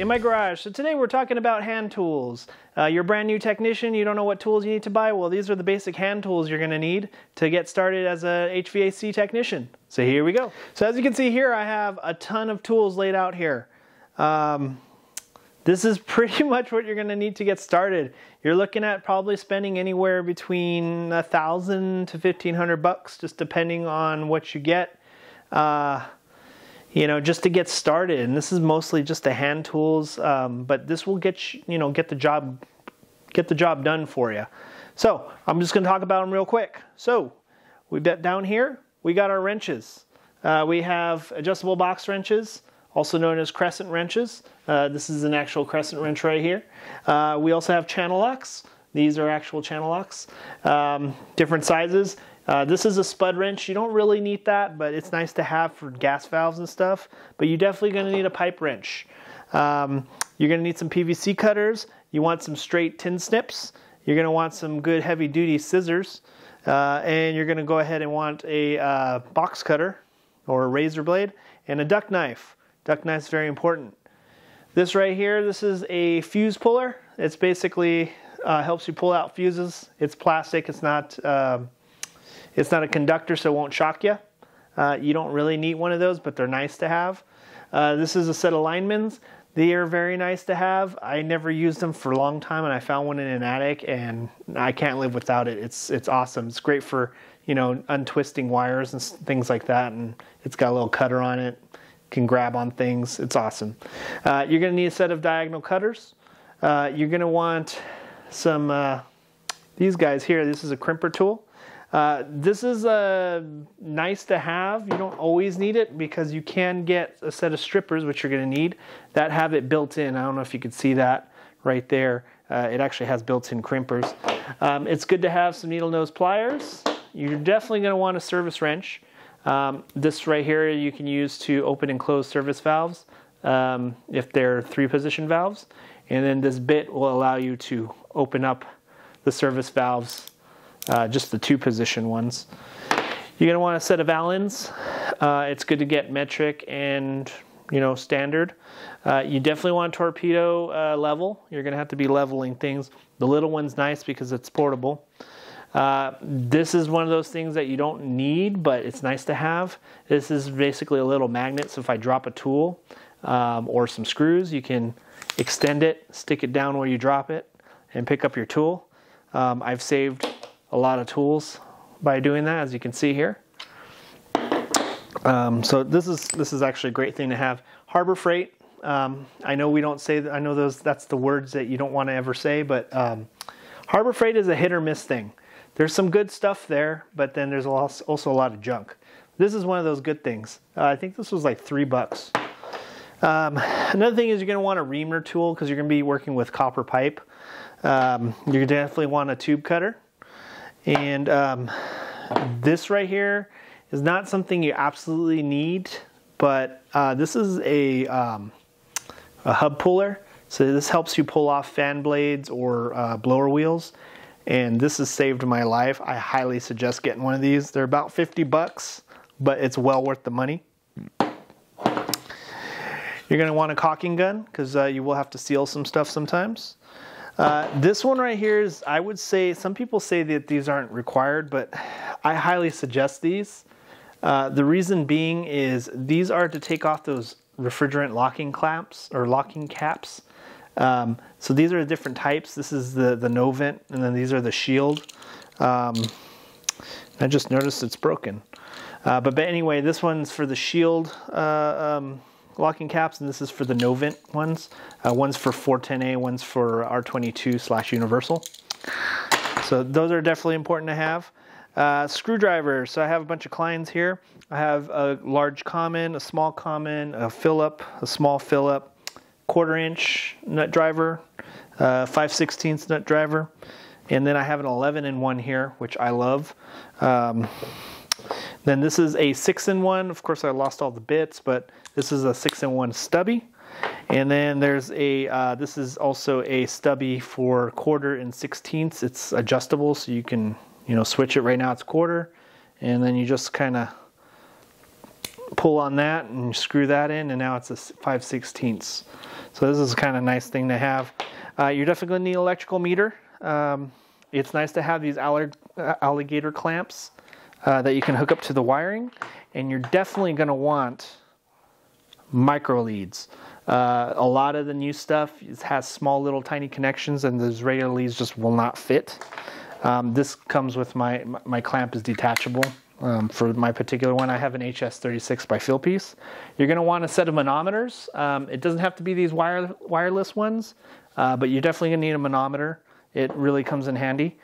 in my garage. So today we're talking about hand tools. Uh, you're a brand new technician, you don't know what tools you need to buy. Well, these are the basic hand tools you're going to need to get started as a HVAC technician. So here we go. So as you can see here, I have a ton of tools laid out here. Um, this is pretty much what you're going to need to get started. You're looking at probably spending anywhere between a thousand to fifteen hundred bucks, just depending on what you get. Uh, you know, just to get started. And this is mostly just the hand tools, um, but this will get you, you know get the job get the job done for you. So I'm just going to talk about them real quick. So we bet down here we got our wrenches. Uh, we have adjustable box wrenches, also known as crescent wrenches. Uh, this is an actual crescent wrench right here. Uh, we also have channel locks. These are actual channel locks, um, different sizes. Uh, this is a spud wrench. You don't really need that, but it's nice to have for gas valves and stuff. But you're definitely going to need a pipe wrench. Um, you're going to need some PVC cutters. You want some straight tin snips. You're going to want some good heavy duty scissors. Uh, and you're going to go ahead and want a uh, box cutter or a razor blade and a duct knife. Duct knife is very important. This right here, this is a fuse puller. It's basically uh, helps you pull out fuses. It's plastic. It's not um, it's not a conductor, so it won't shock you. Uh, you don't really need one of those, but they're nice to have. Uh, this is a set of linemen's. They are very nice to have. I never used them for a long time, and I found one in an attic, and I can't live without it. It's it's awesome. It's great for you know untwisting wires and things like that, and it's got a little cutter on it. Can grab on things. It's awesome. Uh, you're going to need a set of diagonal cutters. Uh, you're going to want some uh, these guys here. This is a crimper tool. Uh, this is uh, nice to have. You don't always need it because you can get a set of strippers, which you're going to need, that have it built in. I don't know if you can see that right there. Uh, it actually has built-in crimpers. Um, it's good to have some needle nose pliers. You're definitely going to want a service wrench. Um, this right here you can use to open and close service valves um, if they're three position valves. And then this bit will allow you to open up the service valves uh, just the two position ones. You're going to want a set of Allens. Uh, it's good to get metric and you know standard. Uh, you definitely want torpedo uh, level. You're going to have to be leveling things. The little one's nice because it's portable. Uh, this is one of those things that you don't need, but it's nice to have. This is basically a little magnet, so if I drop a tool um, or some screws, you can extend it, stick it down where you drop it, and pick up your tool. Um, I've saved a lot of tools by doing that, as you can see here. Um, so this is this is actually a great thing to have. Harbor Freight. Um, I know we don't say. That, I know those. That's the words that you don't want to ever say. But um, Harbor Freight is a hit or miss thing. There's some good stuff there, but then there's also a lot of junk. This is one of those good things. Uh, I think this was like three bucks. Um, another thing is you're going to want a reamer tool because you're going to be working with copper pipe. Um, you definitely want a tube cutter. And um, this right here is not something you absolutely need, but uh, this is a, um, a hub puller. So this helps you pull off fan blades or uh, blower wheels. And this has saved my life. I highly suggest getting one of these. They're about 50 bucks, but it's well worth the money. You're gonna want a caulking gun because uh, you will have to seal some stuff sometimes. Uh, this one right here is, I would say, some people say that these aren't required, but I highly suggest these. Uh, the reason being is these are to take off those refrigerant locking clamps or locking caps. Um, so these are the different types. This is the, the Novent, and then these are the Shield. Um, I just noticed it's broken. Uh, but, but anyway, this one's for the Shield uh, um, locking caps, and this is for the Novent ones. Uh, one's for 410A, one's for R22 slash Universal. So those are definitely important to have. Uh, screwdrivers. So I have a bunch of Kleins here. I have a large common, a small common, a Phillip, a small Phillip, quarter inch nut driver, uh, 5 16 nut driver, and then I have an 11 in one here, which I love. Um, then this is a 6 in 1. Of course, I lost all the bits, but this is a 6 in 1 stubby. And then there's a, uh, this is also a stubby for quarter and sixteenths. It's adjustable, so you can, you know, switch it. Right now it's quarter, and then you just kind of pull on that and screw that in, and now it's a 5 sixteenths. So this is kind of nice thing to have. Uh, you're definitely going to need an electrical meter. Um, it's nice to have these alligator clamps uh, that you can hook up to the wiring. And you're definitely going to want micro leads. Uh, a lot of the new stuff has small little tiny connections and those regular leads just will not fit. Um, this comes with my, my clamp is detachable. Um, for my particular one, I have an HS36 by Fieldpiece. You're going to want a set of manometers. Um, it doesn't have to be these wire, wireless ones, uh, but you're definitely going to need a manometer. It really comes in handy.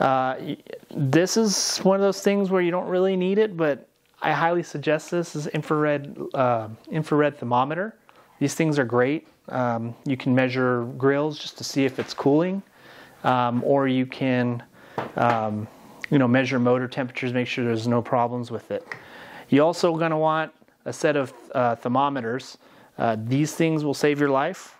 Uh, this is one of those things where you don't really need it, but I highly suggest this is infrared uh, infrared thermometer. These things are great. Um, you can measure grills just to see if it's cooling, um, or you can um, you know measure motor temperatures, make sure there's no problems with it. You're also going to want a set of uh, thermometers. Uh, these things will save your life.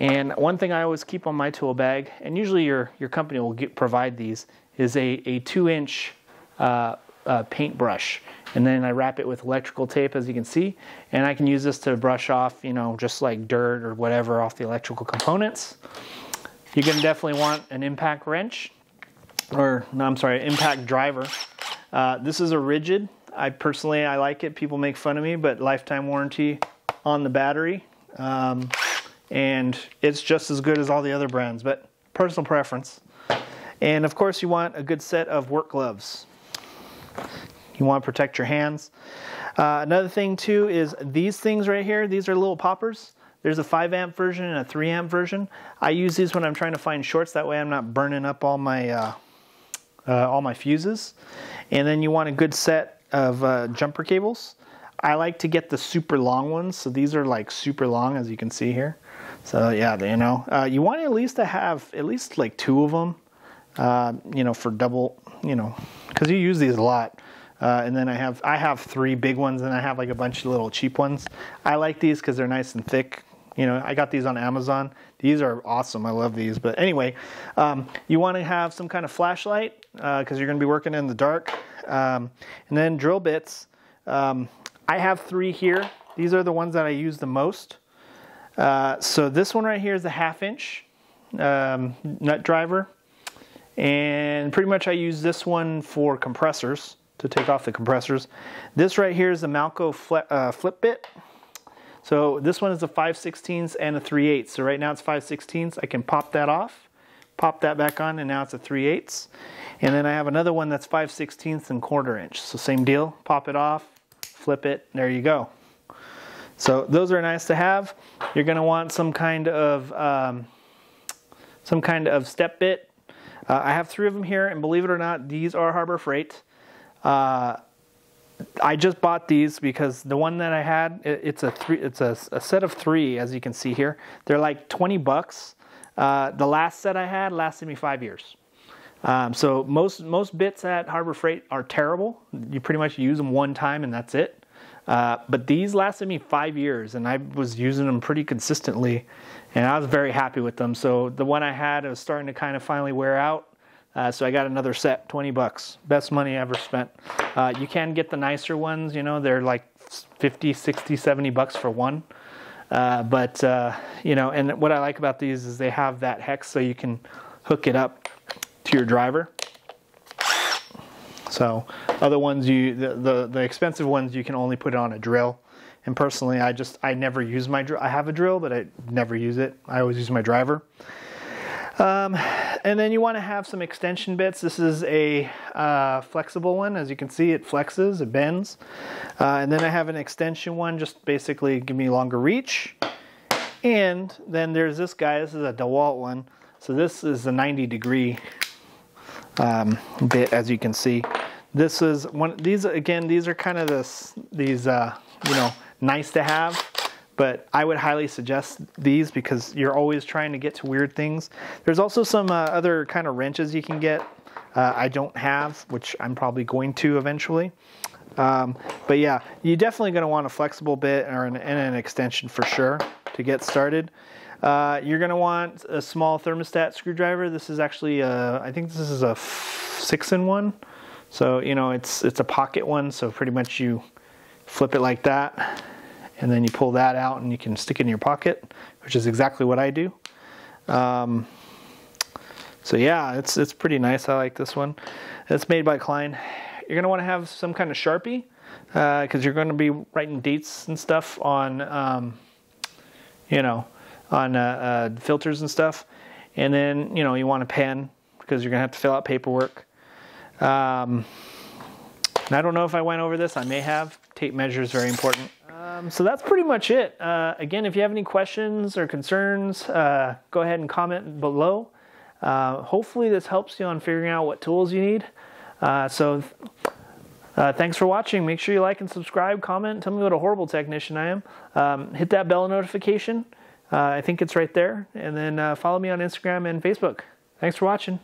And one thing I always keep on my tool bag, and usually your, your company will get, provide these, is a, a two inch uh, uh, paintbrush. And then I wrap it with electrical tape, as you can see. And I can use this to brush off, you know, just like dirt or whatever off the electrical components. You're gonna definitely want an impact wrench, or no, I'm sorry, impact driver. Uh, this is a Ridgid. I personally, I like it. People make fun of me, but lifetime warranty on the battery. Um, and it's just as good as all the other brands, but personal preference. And of course, you want a good set of work gloves. You want to protect your hands. Uh, another thing too is these things right here, these are little poppers. There's a 5 amp version and a 3 amp version. I use these when I'm trying to find shorts, that way I'm not burning up all my, uh, uh, all my fuses. And then you want a good set of uh, jumper cables. I like to get the super long ones, so these are like super long as you can see here. So yeah, you know, uh, you want at least to have at least like two of them, uh, you know, for double, you know, because you use these a lot. Uh, and then I have I have three big ones, and I have like a bunch of little cheap ones. I like these because they're nice and thick. You know, I got these on Amazon. These are awesome. I love these. But anyway, um, you want to have some kind of flashlight because uh, you're going to be working in the dark. Um, and then drill bits. Um, I have three here. These are the ones that I use the most. Uh, so this one right here is a half inch um, nut driver. And pretty much I use this one for compressors, to take off the compressors. This right here is the Malco flip, uh, flip bit. So this one is a 5 16 and a 3 8 So right now it's 5 16 I can pop that off, pop that back on, and now it's a 3 8 And then I have another one that's 5 16 and quarter inch. So same deal, pop it off, flip it, there you go. So those are nice to have. You're going to want some kind of um, some kind of step bit. Uh, I have three of them here, and believe it or not, these are Harbor Freight. Uh, I just bought these because the one that I had, it, it's a three, it's a, a, set of three, as you can see here. They're like 20 bucks. Uh, the last set I had lasted me five years. Um, so most most bits at Harbor Freight are terrible. You pretty much use them one time and that's it. Uh, but these lasted me five years, and I was using them pretty consistently, and I was very happy with them. So the one I had was starting to kind of finally wear out. Uh, so I got another set, 20 bucks. Best money I ever spent. Uh, you can get the nicer ones, you know, they're like 50, 60, 70 bucks for one. Uh, but, uh, you know, and what I like about these is they have that hex so you can hook it up to your driver. So other ones you the, the, the expensive ones you can only put it on a drill. And personally, I just I never use my drill. I have a drill, but I never use it. I always use my driver. Um, and then you want to have some extension bits. This is a uh, flexible one. As you can see, it flexes, it bends. Uh, and then I have an extension one, just basically give me longer reach. And then there's this guy. This is a DeWalt one. So this is a 90 degree um, bit, as you can see. This is one. These again, these are kind of this these uh, you know nice to have, but I would highly suggest these because you're always trying to get to weird things. There's also some uh, other kind of wrenches you can get. Uh, I don't have, which I'm probably going to eventually. Um, but yeah, you're definitely going to want a flexible bit or an, and an extension for sure to get started. Uh, you're going to want a small thermostat screwdriver. This is actually, a, I think this is a six in one. So, you know, it's, it's a pocket one. So pretty much you flip it like that and then you pull that out and you can stick it in your pocket, which is exactly what I do. Um, so yeah, it's it's pretty nice. I like this one. It's made by Klein. You're gonna want to have some kind of sharpie because uh, you're going to be writing dates and stuff on, um, you know, on uh, uh, filters and stuff. And then you know you want a pen because you're gonna have to fill out paperwork. Um, and I don't know if I went over this. I may have. Tape measure is very important. Um, so that's pretty much it. Uh, again, if you have any questions or concerns, uh, go ahead and comment below. Uh, hopefully this helps you on figuring out what tools you need. Uh, so uh, thanks for watching. Make sure you like and subscribe, comment, tell me what a horrible technician I am. Um, hit that bell notification. Uh, I think it's right there. And then follow me on Instagram and Facebook. Thanks for watching.